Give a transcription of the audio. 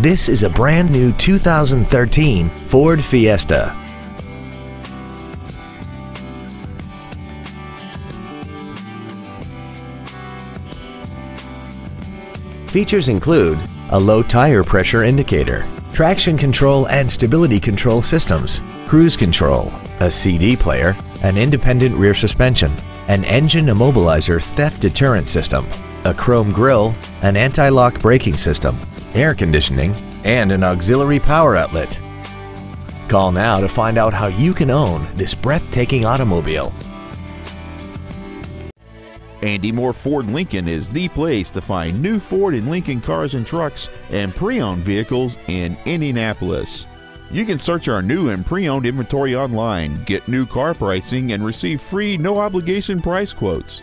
This is a brand new 2013 Ford Fiesta. Features include a low tire pressure indicator, traction control and stability control systems, cruise control, a CD player, an independent rear suspension, an engine immobilizer theft deterrent system, a chrome grille, an anti-lock braking system, air conditioning, and an auxiliary power outlet. Call now to find out how you can own this breathtaking automobile. Andy Mohr Ford Lincoln is the place to find new Ford and Lincoln cars and trucks and pre-owned vehicles in Indianapolis. You can search our new and pre-owned inventory online, get new car pricing, and receive free no-obligation price quotes.